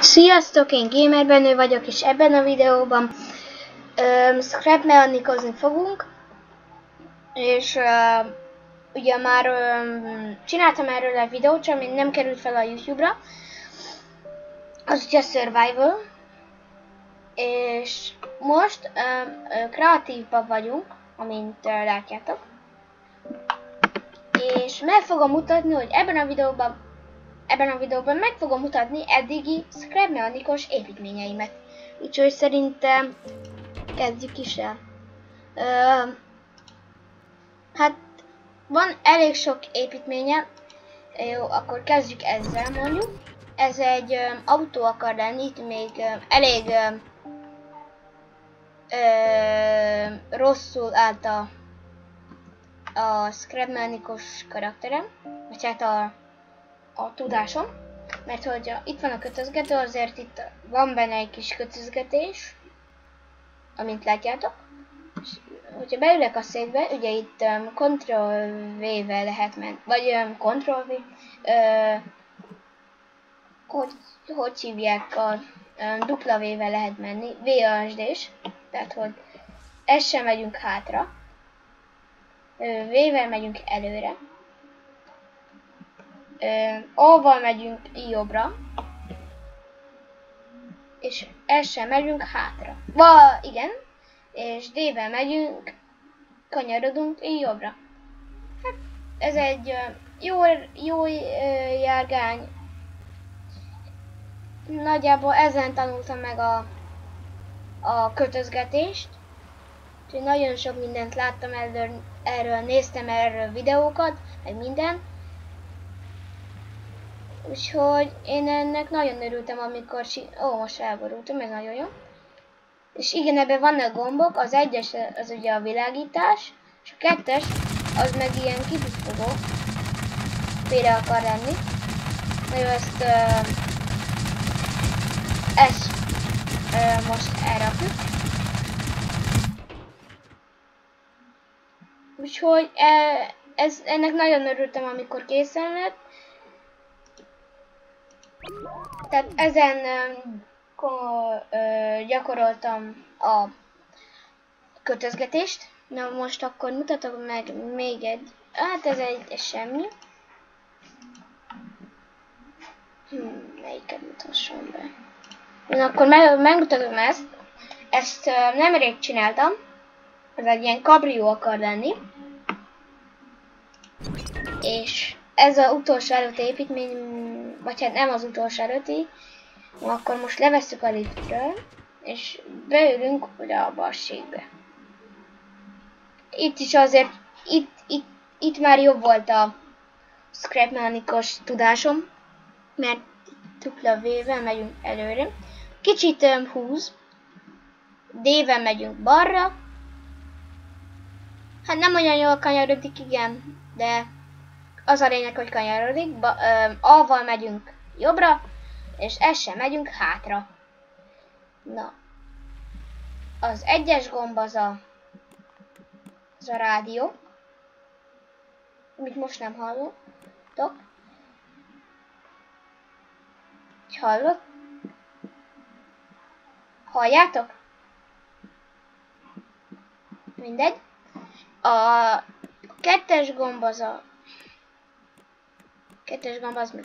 Sziasztok, én Gamerbenő vagyok, és ebben a videóban um, scrap mechanikozni fogunk, és uh, ugye már um, csináltam erről egy videót, még nem került fel a Youtube-ra, az ugye Survival, és most kreatívban vagyunk, amint uh, látjátok, és meg fogom mutatni, hogy ebben a videóban Ebben a videóban meg fogom mutatni eddigi Scrap mechanikos építményeimet. Úgyhogy szerintem kezdjük is el. Ö, hát van elég sok építménye. Jó, akkor kezdjük ezzel mondjuk. Ez egy ö, autó akar lenni, itt még ö, elég ö, ö, rosszul állt a, a Scrap mechanikos karakterem, vagy hát a a tudásom, mert hogy itt van a kötözgető, azért itt van benne egy kis kötözgetés, amint látjátok. És hogyha beülök a székbe, ugye itt um, Ctrl-V-vel lehet menni, vagy um, Ctrl-V, uh, hogy, hogy hívják a um, dupla V-vel lehet menni, VASD-s, tehát hogy ezt sem megyünk hátra, V-vel megyünk előre, A-val megyünk jobbra, és S-sel megyünk hátra. Va, igen, és D-vel megyünk, kanyarodunk jobbra. Hát, ez egy jó, jó járgány. Nagyjából ezen tanultam meg a, a kötözgetést. Úgyhogy nagyon sok mindent láttam erről, erről, néztem erről videókat, meg minden. Úgyhogy én ennek nagyon örültem, amikor si... Ó, most elborultam, ez nagyon jó. És igen, ebben vannak gombok, az egyes az ugye a világítás, és a kettes az meg ilyen kipufogó. Például akar lenni. Na jó, ezt, uh, ezt uh, most elrakjuk. Úgyhogy ez, ennek nagyon örültem, amikor készen lett. Tehát ezen gyakoroltam a kötözgetést. Na most akkor mutatok meg még egy. Hát ez egy semmi. Hmm, melyiket mutasson be? Na akkor meg, megmutatom ezt. Ezt uh, nemrég csináltam. Ez egy ilyen kabrió akar lenni. És ez az utolsó előtti építmény, vagy hát nem az utolsó előtti, akkor most levesszük a liftről, és beülünk oda a balségbe. Itt is azért, itt, itt, itt már jobb volt a scrap mechanikos tudásom, mert dupla V-vel megyünk előre. Kicsit um, húz, D-vel megyünk balra. Hát nem olyan jól kanyarodik, igen, de az a lényeg, hogy kanyarodik, A-val megyünk jobbra, és S-sem megyünk hátra. Na. Az egyes gomb az a, az a rádió, amit most nem hallottok. Hallott? Halljátok? Mindegy. A kettes gomb az a Kettes gomb az mi?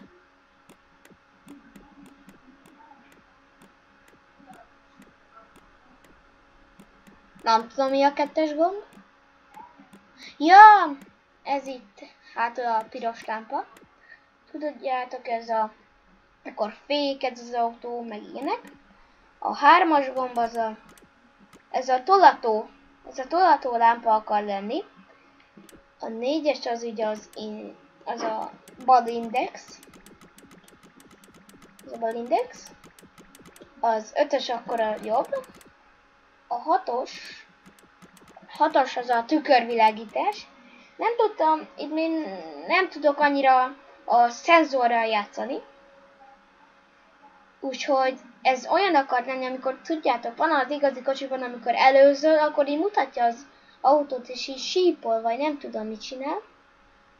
Nem tudom mi a kettes gomb. Ja, ez itt hát a piros lámpa. Tudjátok, ez a akkor fék, ez az autó, meg ilyenek. A hármas gomb az a ez a tolató, ez a tolató lámpa akar lenni. A négyes az ugye az, in, az a bal index. Ez a bal index. Az ötös akkor a jobb. A hatos, hatos az a tükörvilágítás. Nem tudtam, itt még nem tudok annyira a szenzorral játszani. Úgyhogy ez olyan akar lenni, amikor tudjátok, van az igazi kocsiban, amikor előzöl, akkor így mutatja az autót, és így sípol, vagy nem tudom mit csinál.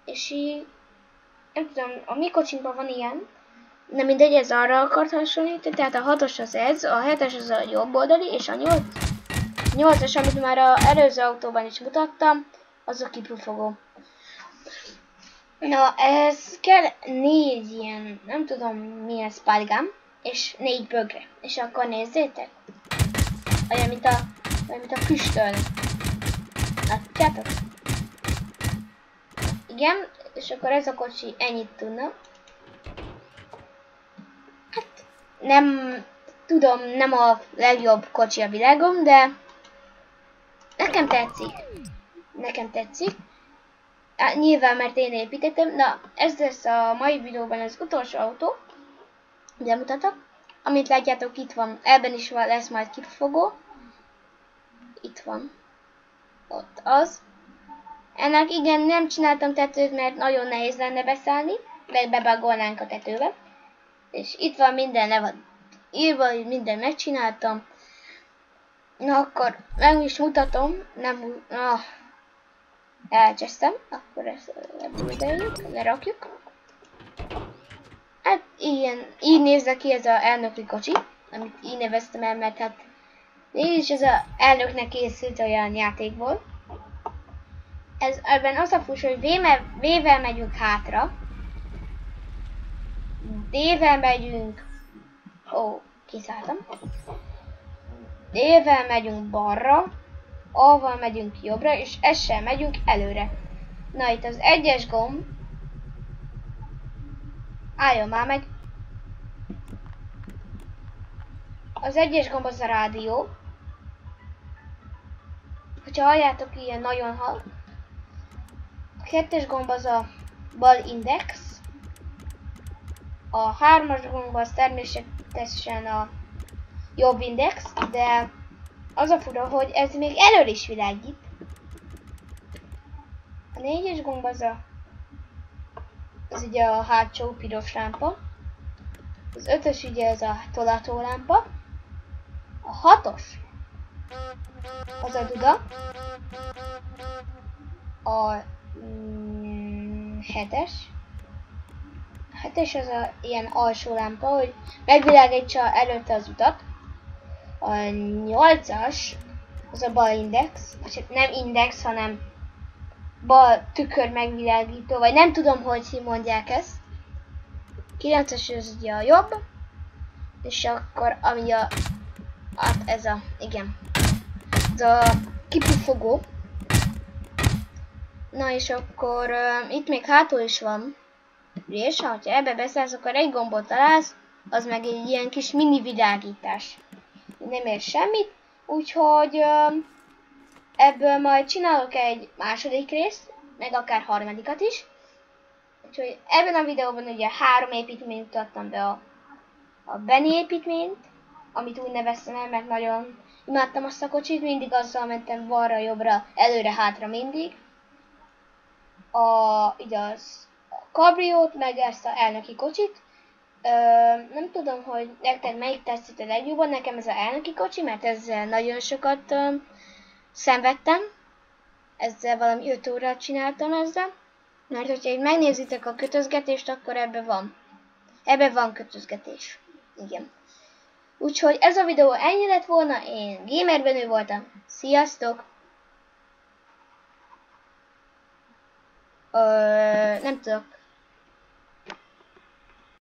És így nem tudom, a mi kocsinkban van ilyen, nem mindegy, ez arra akart hasonlítani, tehát a hatos az ez, a hetes az a jobb oldali, és a nyolc, nyolcas, amit már az előző autóban is mutattam, az a kipufogó. Na, ez kell négy ilyen, nem tudom milyen spalgám, és négy bögre. És akkor nézzétek. Olyan, mint a, olyan, mint a füstöl. Látjátok? Igen, és akkor ez a kocsi ennyit tudna. Hát, nem tudom, nem a legjobb kocsi a világom, de nekem tetszik. Nekem tetszik. Hát, nyilván, mert én építettem. Na, ez lesz a mai videóban az utolsó autó. Bemutatok. Amit látjátok, itt van. Ebben is van, lesz majd kifogó. Itt van. Ott az. Ennek igen, nem csináltam tetőt, mert nagyon nehéz lenne beszállni, mert bebagolnánk a tetőbe. És itt van minden le van írva, hogy minden megcsináltam. Na akkor meg is mutatom, nem, ah, elcsesztem, akkor ezt lebújdeljük, lerakjuk. Hát ilyen, így nézze ki ez a elnöki kocsi, amit így neveztem el, mert hát így is ez a elnöknek készült olyan játékból. Ez, ebben az a fus, hogy V-vel megyünk hátra, D-vel megyünk, ó, kiszálltam, D-vel megyünk balra, A-val megyünk jobbra, és S-sel megyünk előre. Na itt az egyes gomb, álljon már meg, az egyes gomb az a rádió, hogyha halljátok ilyen nagyon halk, a kettes gomb az a bal index, a hármas gomb az természetesen a jobb index, de az a fura, hogy ez még elől is világít. A négyes gomb az a az ugye a hátsó piros lámpa. Az ötös ugye ez a tolató lámpa. A hatos az a duda. A hetes. A hetes az a ilyen alsó lámpa, hogy megvilágítsa előtte az utat. A nyolcas az a bal index, vagy hát nem index, hanem bal tükör megvilágító, vagy nem tudom, hogy mondják ezt. 9-es az ugye a jobb, és akkor ami a, hát ez a, igen, ez a kipufogó. Na és akkor uh, itt még hátul is van és ha ebbe beszállsz, akkor egy gombot találsz, az meg egy ilyen kis mini világítás. Nem ér semmit, úgyhogy uh, ebből majd csinálok egy második részt, meg akár harmadikat is. Úgyhogy ebben a videóban ugye három építményt mutattam be a, a Benny építményt, amit úgy neveztem el, mert nagyon imádtam azt a kocsit, mindig azzal mentem balra, jobbra, előre, hátra mindig. A, így az a kabriót, meg ezt a elnöki kocsit. Ö, nem tudom, hogy nektek melyik tetszett a legjobban, nekem ez a elnöki kocsi, mert ezzel nagyon sokat ö, szenvedtem. Ezzel valami 5 órát csináltam ezzel. Mert hogyha így megnézitek a kötözgetést, akkor ebbe van. Ebbe van kötözgetés. Igen. Úgyhogy ez a videó ennyi lett volna, én Gamerbenő voltam. Sziasztok! Ö, nem tudok.